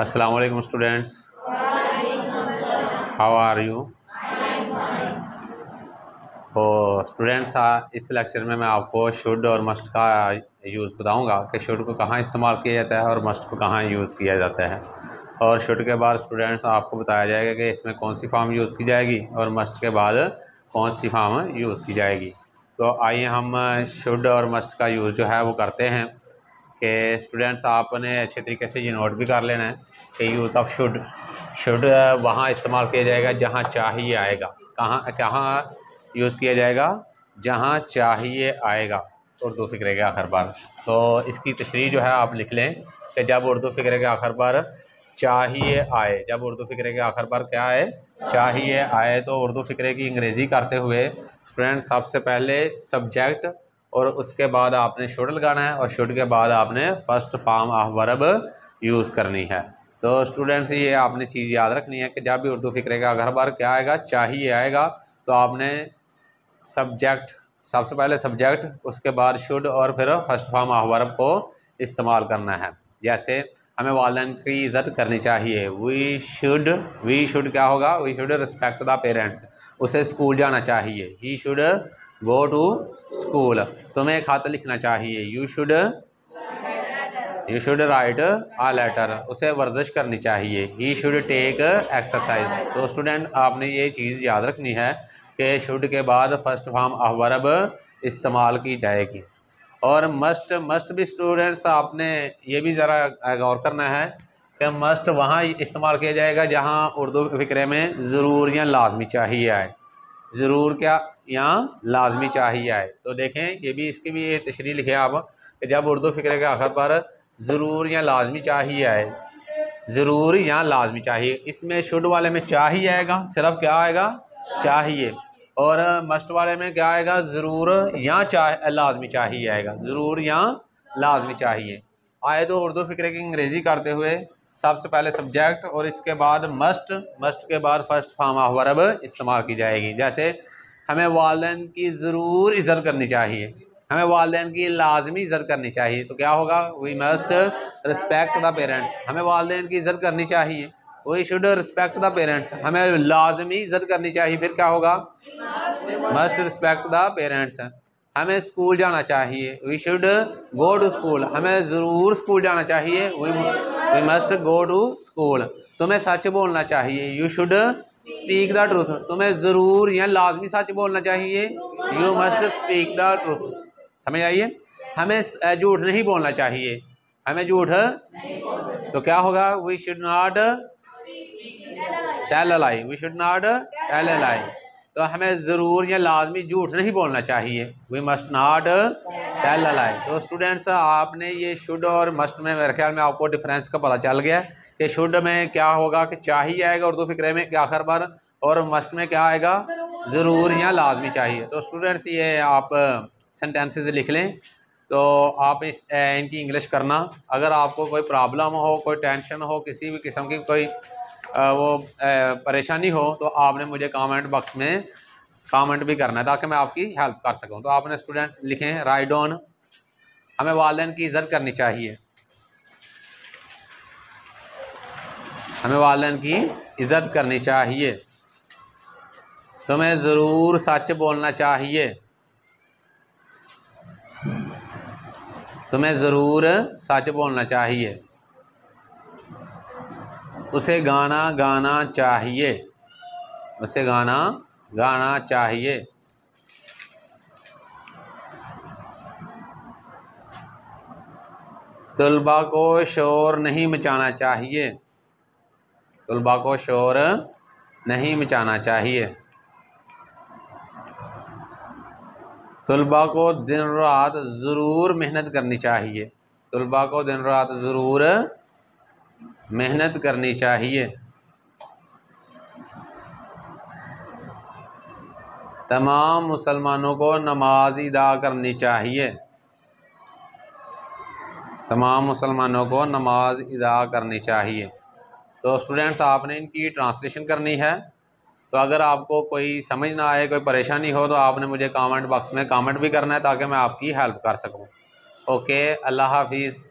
अस्सलाम वालेकुम students how are you तो स्टूडेंट्स इस लेक्चर में मैं आपको शुड और मस्ट का यूज़ बताऊँगा कि शुड को कहाँ इस्तेमाल किया जाता है और मस्ट को कहाँ यूज़ किया जाता है। और शुड के बाद स्टूडेंट्स आपको बताया जाएगा कि इसमें कौन सी फॉर्म यूज़ की जाएगी और मस्ट के बाद कौन सी फॉर्म यूज़ की जाएगी। तो आइए हम शुड और मस्ट का यूज़ जो है वो करते हैं। कि स्टूडेंट्स आपने अच्छे तरीके से ये नोट भी कर लेना है कि यूज़ ऑफ़ शुड शुड वहाँ इस्तेमाल किया जाएगा जहाँ चाहिए आएगा। कहाँ कहाँ यूज़ किया जाएगा? जहाँ चाहिए आएगा। उर्दू फ़िक्रे के आखिर पर। तो इसकी तशरी जो है आप लिख लें कि जब उर्दू फ़िक्रे के आखिर पर चाहिए आए, जब उर्दू फ़िक्रे के आखिर पर क्या आए चाहिए आए तो उर्दू फ़िक्रे की अंग्रेज़ी करते हुए स्टूडेंट सबसे पहले सब्जेक्ट और उसके बाद आपने शुड लगाना है और शुड के बाद आपने first form of verb use करनी है। तो स्टूडेंट्स, ये आपने चीज़ याद रखनी है कि जब भी उर्दू फ़िक्रे का घर बार क्या आएगा, चाहिए आएगा तो आपने सब्जेक्ट, सबसे पहले सब्जेक्ट, उसके बाद शुड और फिर फ़र्स्ट फॉर्म ऑफ़ वर्ब को इस्तेमाल करना है। जैसे हमें वालन की इज़्ज़त करनी चाहिए। वी शुड वी शुड क्या होगा? We should respect the parents उसे स्कूल जाना चाहिए। He should go to school तुम्हें खत लिखना चाहिए. You should you should write a letter उसे वर्जिश करनी चाहिए. ही शुड टेक एक्सरसाइज तो स्टूडेंट आपने ये चीज़ याद रखनी है कि शुड के बाद फ़र्स्ट फॉर्म ऑफ़ वर्ब इस्तेमाल की जाएगी. और मस्ट मस्ट भी स्टूडेंट्स आपने ये भी ज़रा गौर करना है कि मस्ट वहाँ इस्तेमाल किया जाएगा जहाँ उर्दू फ़िक्रे में ज़रूर या लाजमी चाहिए आए. ज़रूर क्या यहाँ लाजमी चाहिए आए तो देखें, ये भी, इसकी भी ये तशरी लिखे आप, कि जब उर्दू फ़िक्र के आखिर पर ज़रूर या लाजमी चाहिए आए ज़रूर या लाजमी चाहिए। इसमें शुड वाले में चाहिए आएगा, सिर्फ़ क्या आएगा? चाहिए। और मस्ट वाले में क्या आएगा? ज़रूर या चाह, लाजमी चाहिए आएगा। ज़रूर या लाजमी चाहिए। आए तो उर्दू फ़िक्र की अंग्रेज़ी करते हुए सबसे पहले सब्जेक्ट और इसके बाद मस्ट मस्ट के बाद फ़र्स्ट फॉर्म ऑफ़ वर्ब इस्तेमाल की जाएगी। जैसे हमें वालदेन की ज़रूर इज़्ज़त करनी चाहिए। हमें वालदेन की लाजमी इज़्ज़त करनी चाहिए। तो क्या होगा? We must respect the parents हमें वालदेन की इज़्ज़त करनी चाहिए। We should respect the parents हमें लाजमी इज़्ज़त करनी चाहिए। फिर क्या होगा? मस्ट रिस्पेक्ट द पेरेंट्स हमें स्कूल जाना चाहिए। We should go to school हमें ज़रूर स्कूल जाना चाहिए। We must go to school तुम्हें सच बोलना चाहिए। You should speak the truth तुम्हें ज़रूर या लाजमी सच बोलना चाहिए। You must speak the truth समझ आइए हमें झूठ नहीं बोलना चाहिए। हमें झूठ तो क्या होगा? We should not tell lie we should not tell lie तो हमें ज़रूर या लाजमी झूठ नहीं बोलना चाहिए। We must not tell lie तो स्टूडेंट्स आपने ये शुड और मस्ट में मेरे ख्याल में आपको डिफरेंस का पता चल गया कि शुड में क्या होगा, कि चाहिए आएगा उर्दू फिक्रे में क्या आखिर बार और मस्ट में क्या आएगा? ज़रूर या लाजमी चाहिए। तो स्टूडेंट्स ये आप सेंटेंसेस लिख लें। तो आप इस, इनकी इंग्लिश करना। अगर आपको कोई प्रॉब्लम हो, कोई टेंशन हो, किसी भी किस्म की कोई वो परेशानी हो तो आपने मुझे कमेंट बॉक्स में कमेंट भी करना है ताकि मैं आपकी हेल्प कर सकूँ। तो आपने स्टूडेंट लिखें राइट ऑन हमें वालदेन की इज़्ज़त करनी चाहिए। हमें वालदेन की इज़्ज़त करनी चाहिए। तुम्हें ज़रूर सच बोलना चाहिए। तुम्हें ज़रूर सच बोलना चाहिए। उसे गाना गाना चाहिए। उसे गाना गाना चाहिए। तलबा को शोर नहीं मचाना चाहिए। तलबा को शोर नहीं मचाना चाहिए। तलबा को दिन रात ज़रूर मेहनत करनी चाहिए। तलबा को दिन रात ज़रूर मेहनत करनी चाहिए। तमाम मुसलमानों को नमाज़ अदा करनी चाहिए। तमाम मुसलमानों को नमाज़ अदा करनी चाहिए। तो स्टूडेंट्स आपने इनकी ट्रांसलेशन करनी है। तो अगर आपको कोई समझ ना आए, कोई परेशानी हो तो आपने मुझे कमेंट बॉक्स में कमेंट भी करना है ताकि मैं आपकी हेल्प कर सकूँ। ओके अल्लाह हाफिज़।